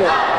过。